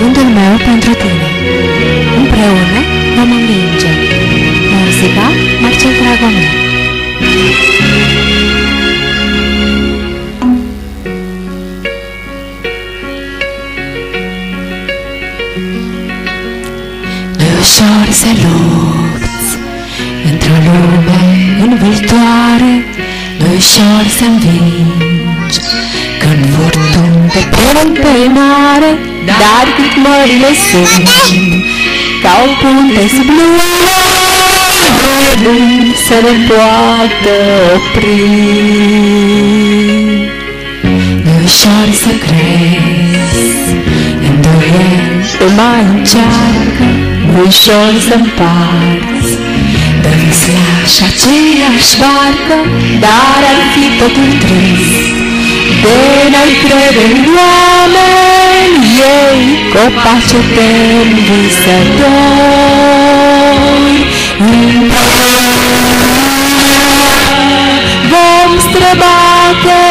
Gândul meu pentru tine. Împreună vom învinge. Muzica Marcel Dragomir Nu ușor să lupți Într-o lume învâltoare Nu ușor să învingi Când furtun te prind pe mare Dar cât mările sunt. Ca o punte sub lume Vânt să ne poată opri. Nu ușor să crezi Îndoiel te mai încearcă Nu ușor să împarți Dă și aceeași barcă Dar ar fi totul trist De n-ai crede în oameni Ei copaci eterni visători Vom străbate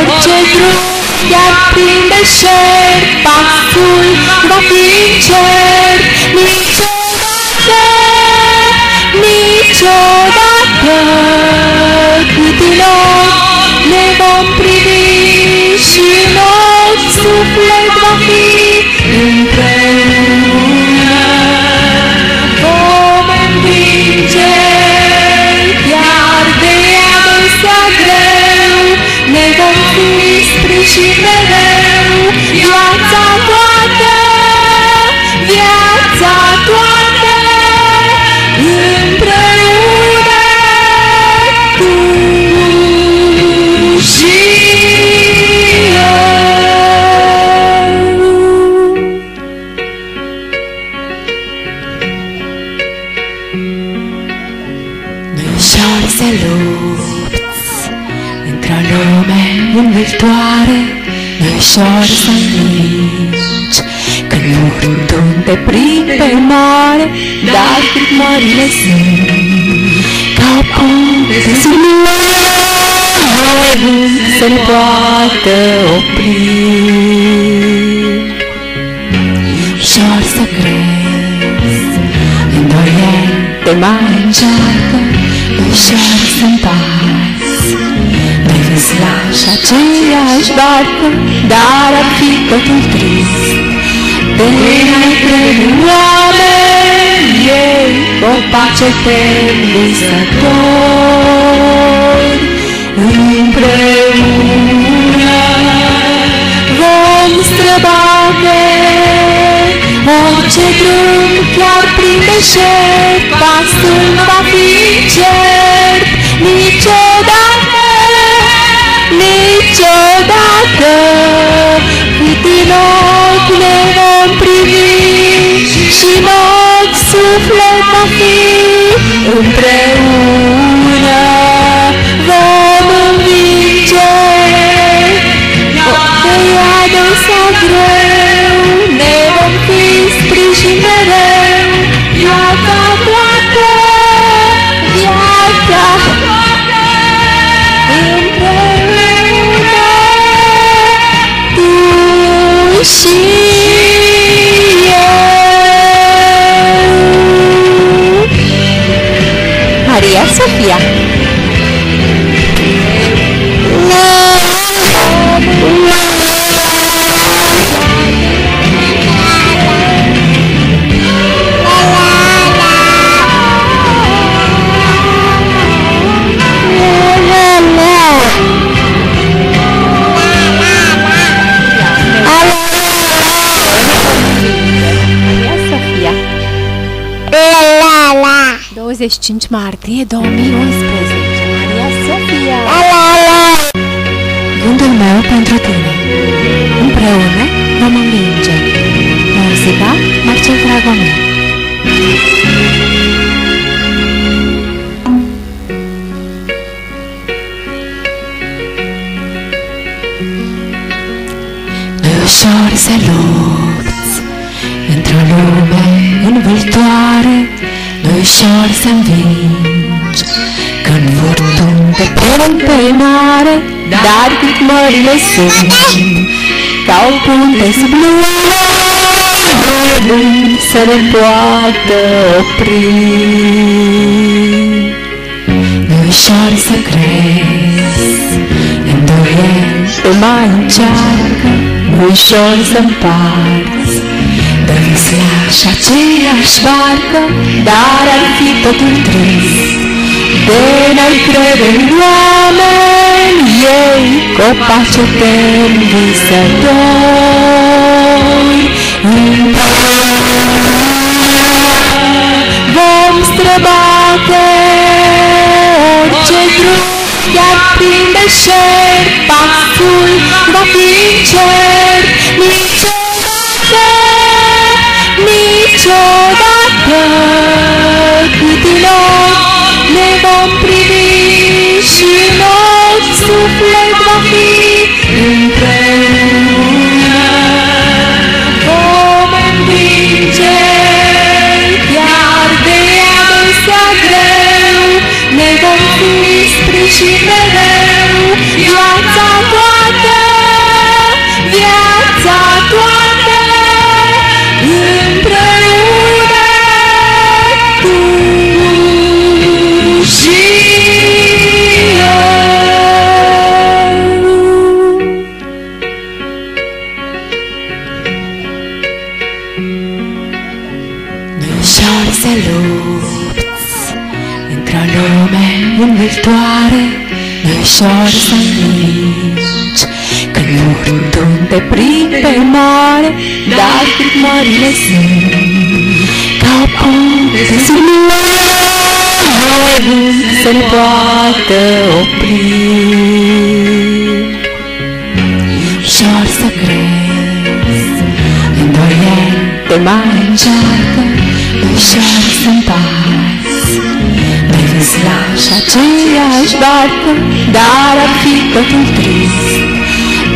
orice drum Iar prin deșert pasul va fi cer. Niciodată, niciodată. Cât în bum lupți Într-o lume învâltoare Nu ușor să învingi Când furtun te prind pe mare Dar cât mările sunt Ca o punte sub vânt Să ne poată opri. Ușor să crezi Îndoiel te mai încearcă Ușor să împarți Doi vâslași aceeași barcă Dar ar fi totul trist. De n-ai crede în oameni Ei copaci eterni visători Împreună vom învinge. Perioadă sau greu Maria 25 martie 2011 Maria Sofia. Gândul meu pentru tine. Împreună vom învinge. Muzica Marcel Dragomir. Nu ușor să lupți Într-o lume învâltoare Nu ușor să învingi Când furtun te prind pe mare Dar cât mările sunt ca o punte sub lume, să ne poată opri. Nu ușor să crezi, îndoieli, te mai încearcă, nu ușor să împarți, Dă și aceeași barcă, dar ar fi totul trist, de n-ai crede în oameni, ei copace pe visători. Vom străbate orice drum, iar prin deșert pasul va fi încet, niciodată, niciodată, cât în ochi ne vom privi și în ochi suflet va fi împreună. Vom învinge chiar de adesea greu, ne vom fi sprijin mereu, viața ușor să învingi când furtun te prind pe mare, dar cât mările sunt ca o punte sub lume, să ne poată opri. Ușor să crezi, îndoieli te mai încearcă, ușor să împarți. De și aceeași barcă, dar ar fi totul trist.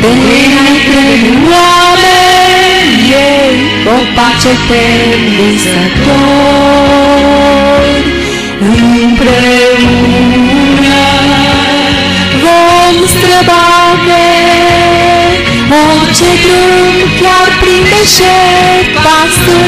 De n-ai crede în oameni, ei copace pe visători. Împreună vom străbate orice drum, chiar prin deșert, pasul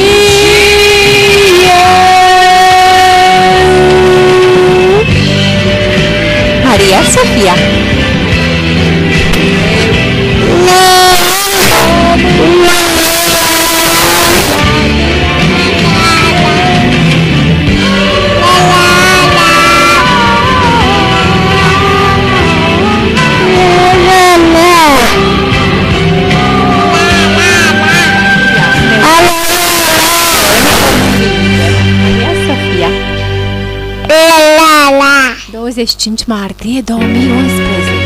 Maria 25 martie 2011 Maria Sofia